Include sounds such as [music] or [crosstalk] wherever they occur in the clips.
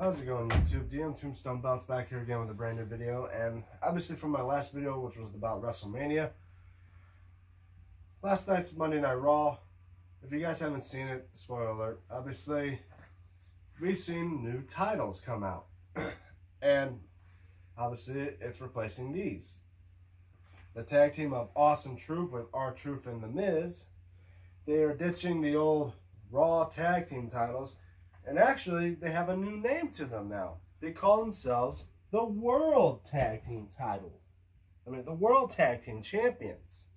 How's it going YouTube? DM Tombstone Belts back here again with a brand new video and obviously from my last video which was about WrestleMania. Last night's Monday Night Raw. If you guys haven't seen it, spoiler alert, obviously we've seen new titles come out. [clears throat] And obviously it's replacing these. The tag team of Awesome Truth with R-Truth and The Miz. They are ditching the old Raw tag team titles and actually, they have a new name to them now. They call themselves the World Tag Team title. I mean, the World Tag Team Champions.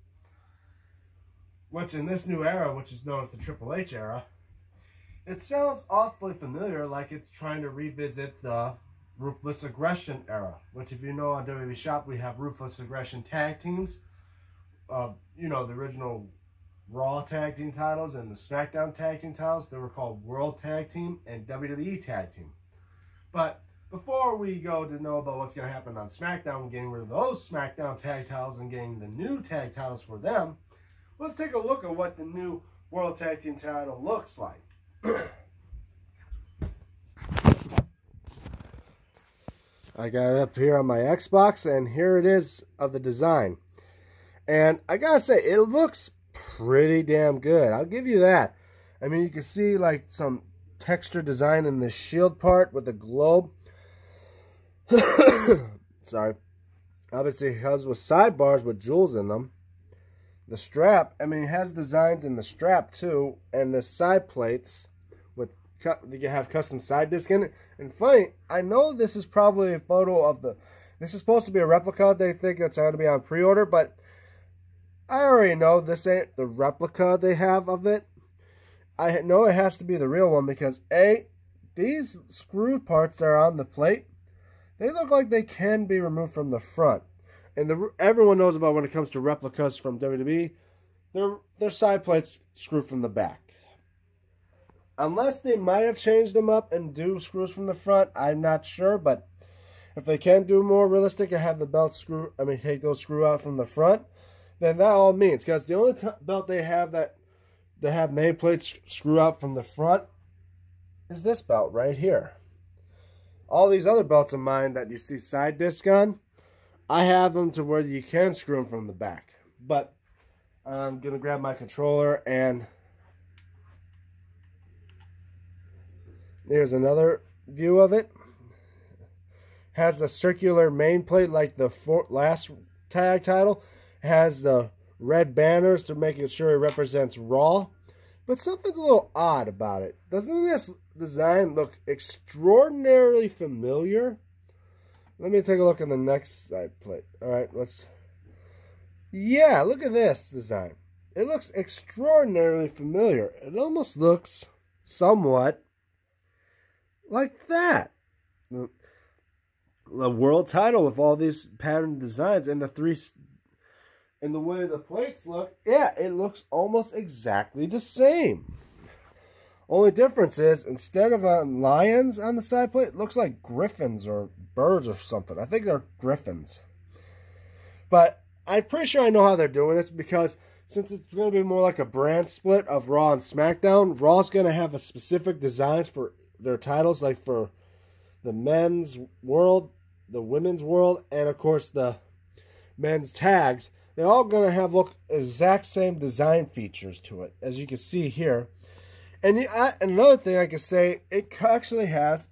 Which in this new era, which is known as the Triple H era, it sounds awfully familiar, like it's trying to revisit the Ruthless Aggression era. Which, if you know on WWE Shop, we have Ruthless Aggression tag teams of, you know, the original Raw Tag Team titles and the SmackDown Tag Team titles. They were called World Tag Team and WWE Tag Team. But before we go to know about what's going to happen on SmackDown, getting rid of those SmackDown tag titles and getting the new tag titles for them, let's take a look at what the new World Tag Team title looks like. [clears throat] I got it up here on my Xbox, and here it is of the design. And I gotta say, it looks pretty damn good. I'll give you that. I mean, you can see like some texture design in the shield part with the globe. [coughs] Sorry. Obviously, it comes with sidebars with jewels in them. The strap, I mean, it has designs in the strap too, and the side plates with you have custom side disc in it. And funny, I know this is probably a photo of the. This is supposed to be a replica. They think it's going to be on pre-order, but I already know this ain't the replica they have of it. I know it has to be the real one because A, these screw parts that are on the plate, they look like they can be removed from the front. And the, everyone knows about when it comes to replicas from WWE, their, their side plates screw from the back. Unless they might have changed them up and do screws from the front, I'm not sure. But if they can do more realistic and have the belt screw, I mean, take those screw out from the front, then that all means because the only belt they have that they have nameplates screw out from the front is this belt right here. All these other belts of mine that you see side disc on, I have them to where you can screw them from the back. But I'm going to grab my controller and here's another view of it. Has the circular main plate like the last tag title has the red banners to make it sure it represents Raw. But something's a little odd about it. Doesn't this design look extraordinarily familiar? Let me take a look at the next side plate. Alright, let's... Yeah, look at this design. It looks extraordinarily familiar. It almost looks somewhat like that. The, the world title with all these pattern designs and the three and the way the plates look, yeah, it looks almost exactly the same. Only difference is, instead of uh, lions on the side plate, it looks like griffins or birds or something. I think they're griffins. But I'm pretty sure I know how they're doing this because since it's going to be more like a brand split of Raw and SmackDown, Raw's going to have a specific designs for their titles, like for the men's world, the women's world, and of course the men's tags. They're all going to have look exact same design features to it, as you can see here. And the, another thing I can say, it actually has,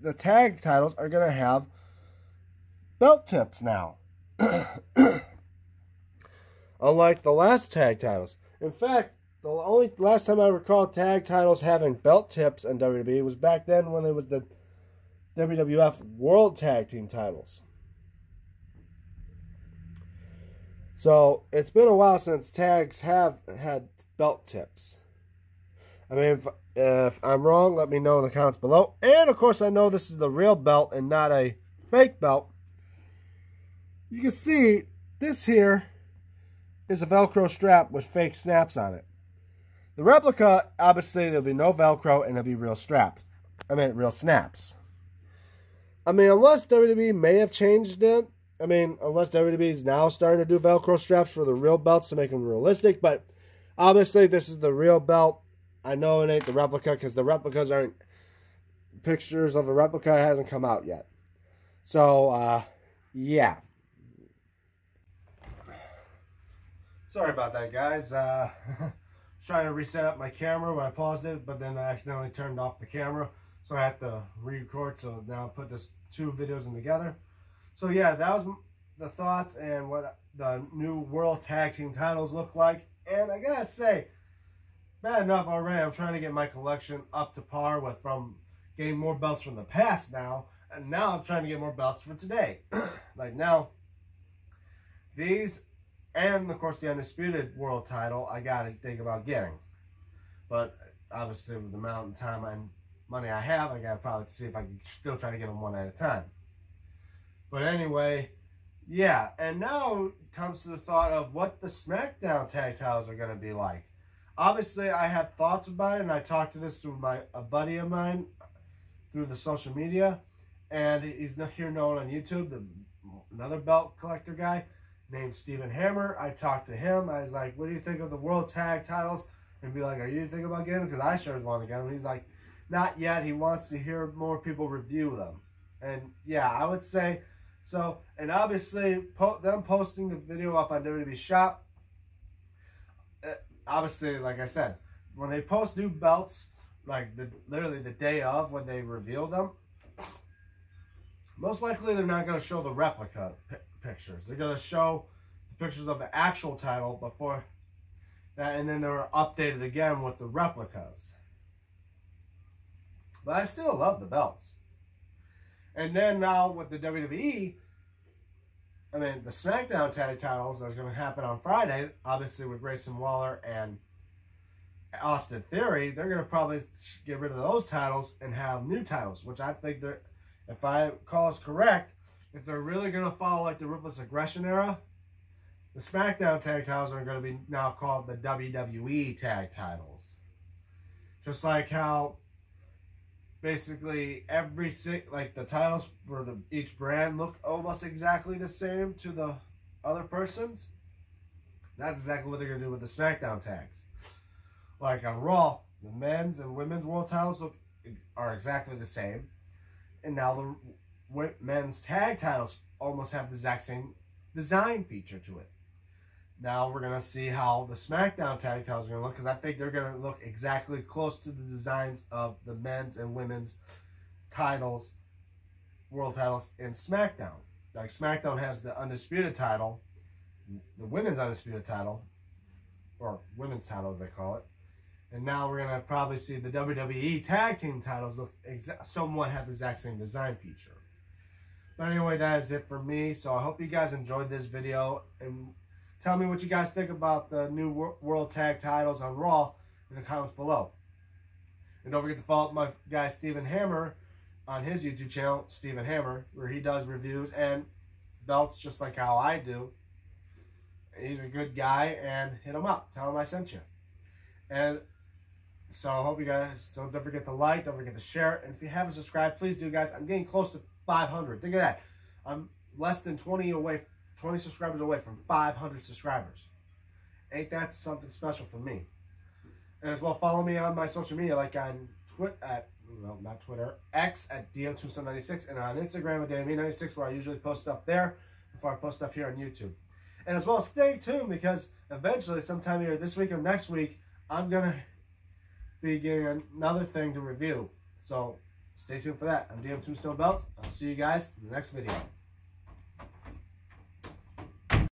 the tag titles are going to have belt tips now. [coughs] Unlike the last tag titles. In fact, the only last time I recall tag titles having belt tips in WWE was back then when it was the WWF World Tag Team titles. So it's been a while since tags have had belt tips. I mean, if, if, I'm wrong, let me know in the comments below. And of course, I know this is the real belt and not a fake belt. You can see this here is a Velcro strap with fake snaps on it. The replica, obviously, there'll be no Velcro and it'll be real straps. I mean, real snaps. I mean, unless WWE may have changed it I mean, unless WWE is now starting to do Velcro straps for the real belts to make them realistic, but obviously this is the real belt. I know it ain't the replica because the replicas aren't pictures of a replica hasn't come out yet. So, uh, yeah. Sorry about that, guys. Uh, [laughs] trying to reset up my camera when I paused it, but then I accidentally turned off the camera. So I had to re-record. So now I put this two videos in together. So yeah, that was the thoughts and what the new World Tag Team titles look like. And I gotta say, bad enough already. I'm trying to get my collection up to par with from getting more belts from the past now. And now I'm trying to get more belts for today. [clears throat] like now, these and of course the undisputed world title I gotta think about getting. But obviously with the amount of time and money I have, I gotta probably see if I can still try to get them one at a time. But anyway, yeah, and now comes to the thought of what the SmackDown tag titles are gonna be like. Obviously, I have thoughts about it, and I talked to this through my a buddy of mine through the social media, and he's here known on YouTube, the, another belt collector guy named Stephen Hammer. I talked to him. I was like, what do you think of the world tag titles? And be like, are you thinking about getting them? Because I sure want to get them. He's like, not yet. He wants to hear more people review them. And yeah, I would say so. And obviously, po them posting the video up on WWE Shop. Uh, obviously, like I said, when they post new belts, like the literally the day of when they reveal them, most likely they're not going to show the replica pictures. They're going to show the pictures of the actual title before that, and then they're updated again with the replicas. But I still love the belts. And then now with the WWE, I mean, the SmackDown tag titles that's going to happen on Friday, obviously with Grayson Waller and Austin Theory, they're going to probably get rid of those titles and have new titles, which I think they're, if I call us correct, if they're really going to follow like the Ruthless Aggression era, the SmackDown tag titles are going to be now called the WWE tag titles. Just like how basically every like the titles for the each brand look almost exactly the same to the other person's. That's exactly what they're gonna do with the SmackDown tags. Like on Raw, the men's and women's world titles look are exactly the same, and now the men's tag titles almost have the exact same design feature to it. Now we're going to see how the SmackDown tag titles are going to look because I think they're going to look exactly close to the designs of the men's and women's titles, world titles in SmackDown. Like SmackDown has the undisputed title, the women's undisputed title, or women's title as they call it. And now we're going to probably see the WWE tag team titles look somewhat have the exact same design feature. But anyway, that is it for me. So I hope you guys enjoyed this video. And tell me what you guys think about the new World Tag titles on Raw in the comments below. And don't forget to follow my guy Stephen Hammer on his YouTube channel, Stephen Hammer, where he does reviews and belts just like how I do. He's a good guy, and hit him up. Tell him I sent you. And so I hope you guys don't, don't forget to like, don't forget to share. And if you haven't subscribed, please do, guys. I'm getting close to 500. Think of that. I'm less than 20 away, 20 subscribers away from 500 subscribers. Ain't that something special for me? And as well, follow me on my social media, like on Twitter at well, not Twitter, X at DM2796, and on Instagram at DM96, where I usually post stuff there before I post stuff here on YouTube. And as well, stay tuned because eventually, sometime either this week or next week, I'm gonna be getting another thing to review. So Stay tuned for that. I'm DM Tombstone Belts. I'll see you guys in the next video.